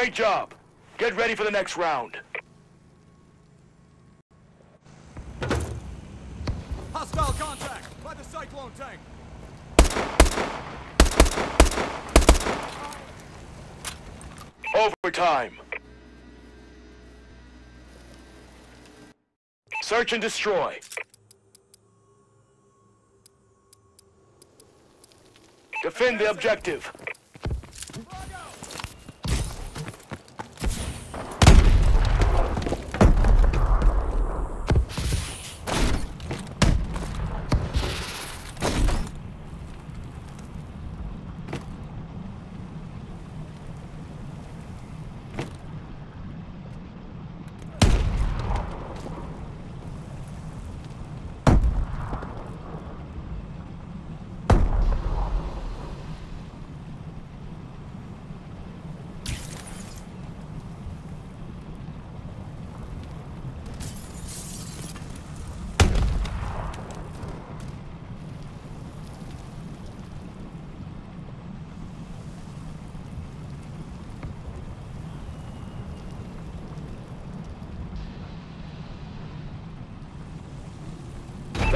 Great job. Get ready for the next round. Hostile contact by the cyclone tank. Overtime. Search and destroy. Defend the objective.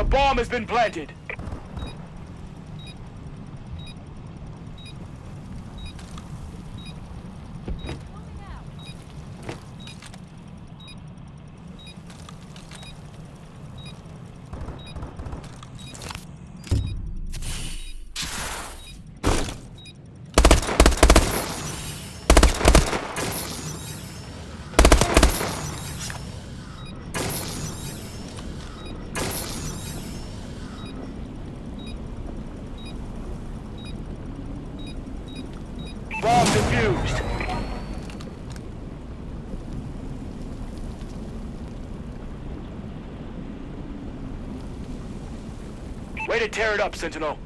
The bomb has been planted. Way to tear it up, Sentinel.